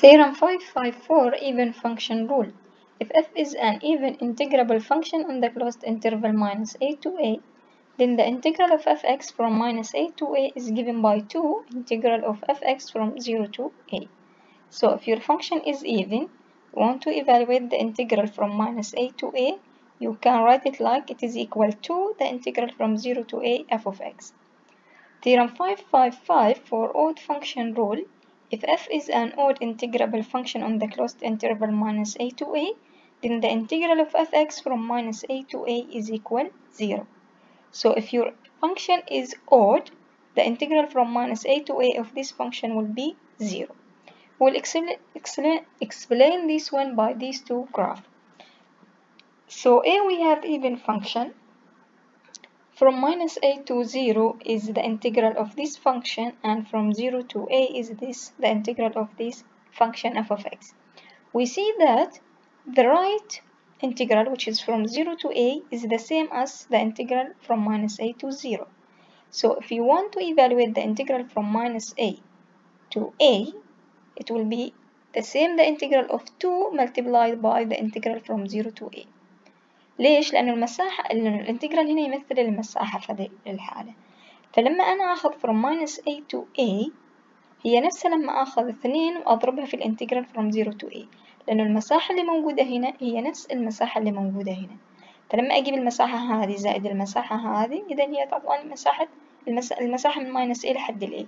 Theorem 554 Even Function Rule If f is an even integrable function on the closed interval minus a to a, then the integral of fx from minus a to a is given by 2 integral of fx from 0 to a. So if your function is even, you want to evaluate the integral from minus a to a, you can write it like it is equal to the integral from 0 to a f of x. Theorem 555 for odd function rule if f is an odd integrable function on the closed interval minus a to a, then the integral of fx from minus a to a is equal 0. So if your function is odd, the integral from minus a to a of this function will be 0. We'll explain, this one by these two graphs. So a we have even function from minus a to 0 is the integral of this function and from 0 to a is this the integral of this function f of x. We see that the right integral which is from 0 to a is the same as the integral from minus a to 0. So if you want to evaluate the integral from minus a to a it will be the same the integral of 2 multiplied by the integral from 0 to a. ليش؟ لأن المساحة الانتجرال هنا يمثل المساحة في الحالة فلما أنا أخذ from minus a to a هي نفسها لما أخذ اثنين وأضربها في الانتجرال from 0 to a. لأنه المساحة اللي موجودة هنا هي نفس المساحة اللي موجودة هنا. فلما أجيب المساحة هذه زائد المساحة هذه إذا هي تعطيني مساحة المساحة من minus a لحد ال a.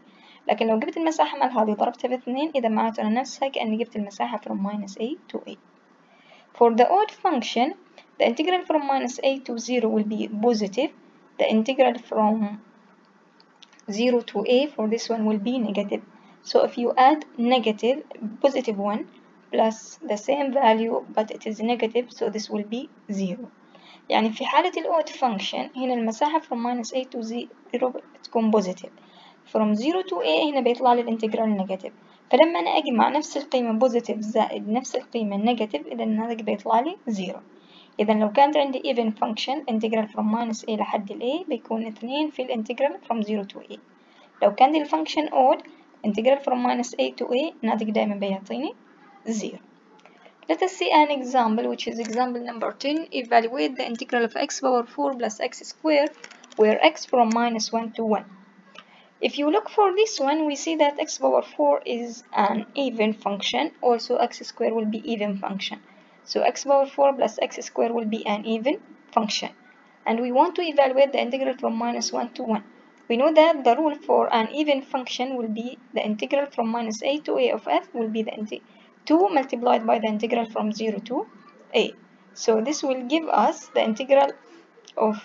لكن لو جبت المساحة مال هذه وضربتها باثنين إذا معناته أنا نفسها كأني جبت المساحة from minus a to a. For the odd function The integral from minus a to 0 will be positive. The integral from 0 to a for this one will be negative. So if you add negative, positive 1 plus the same value but it is negative so this will be 0. يعني في حالة الأود function هنا المساحة from minus a to 0 تكون positive. From 0 to a هنا بيطلع لي الانتجرال negative. فلما أنا أجمع نفس القيمة positive زائد نفس القيمة negative إذا هذا بيطلع لي 0. إذا لو كانت عندي even function integral from minus a لحد ال a بيكون اثنين في الانتجرال from 0 to a لو كان دي الفانكشن odd integral from minus a to a الناتج دايما بيعطيني 0 Let us see an example which is example number 10 evaluate the integral of x power 4 plus x squared where x from minus 1 to 1 If you look for this one, we see that x power 4 is an even function. Also, x squared will be even function. So x power 4 plus x squared will be an even function. And we want to evaluate the integral from minus 1 to 1. We know that the rule for an even function will be the integral from minus a to a of f will be the 2 multiplied by the integral from 0 to a. So this will give us the integral of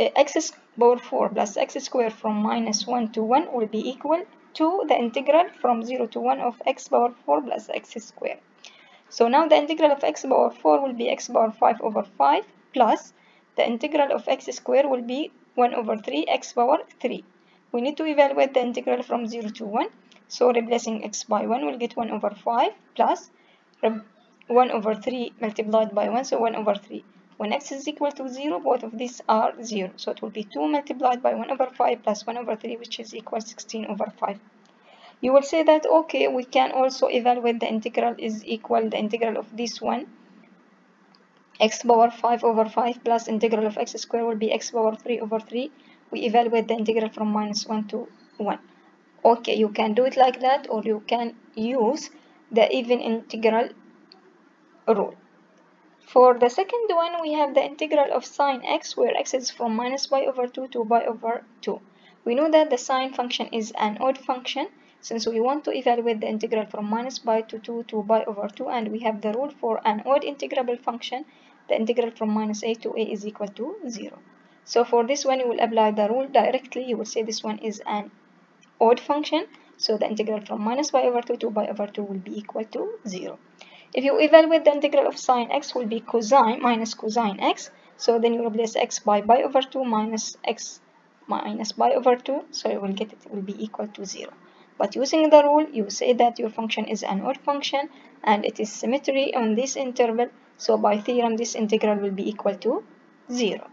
uh, x power 4 plus x squared from minus 1 to 1 will be equal to the integral from 0 to 1 of x power 4 plus x squared. So now the integral of x power 4 will be x power 5 over 5 plus the integral of x squared will be 1 over 3 x power 3. We need to evaluate the integral from 0 to 1. So replacing x by 1 will get 1 over 5 plus 1 over 3 multiplied by 1 so 1 over 3. When x is equal to 0 both of these are 0 so it will be 2 multiplied by 1 over 5 plus 1 over 3 which is equal 16 over 5 you will say that okay we can also evaluate the integral is equal the integral of this one. X power 5 over 5 plus integral of x square will be x power 3 over 3 we evaluate the integral from minus 1 to 1 okay you can do it like that or you can use the even integral rule. For the second one we have the integral of sine x where x is from minus pi over 2 to pi over 2 we know that the sine function is an odd function since we want to evaluate the integral from minus pi to 2 to pi over 2 and we have the rule for an odd integrable function the integral from minus a to a is equal to 0 so for this one you will apply the rule directly. You will say this one is an odd function. So the integral from minus pi over 2 to pi over 2 will be equal to 0 if you evaluate the integral of sine x will be cosine minus cosine x. So then you replace x by pi over 2 minus x minus pi over 2 so you will get it will be equal to 0 but using the rule, you say that your function is an odd function and it is symmetry on this interval. So by theorem, this integral will be equal to 0.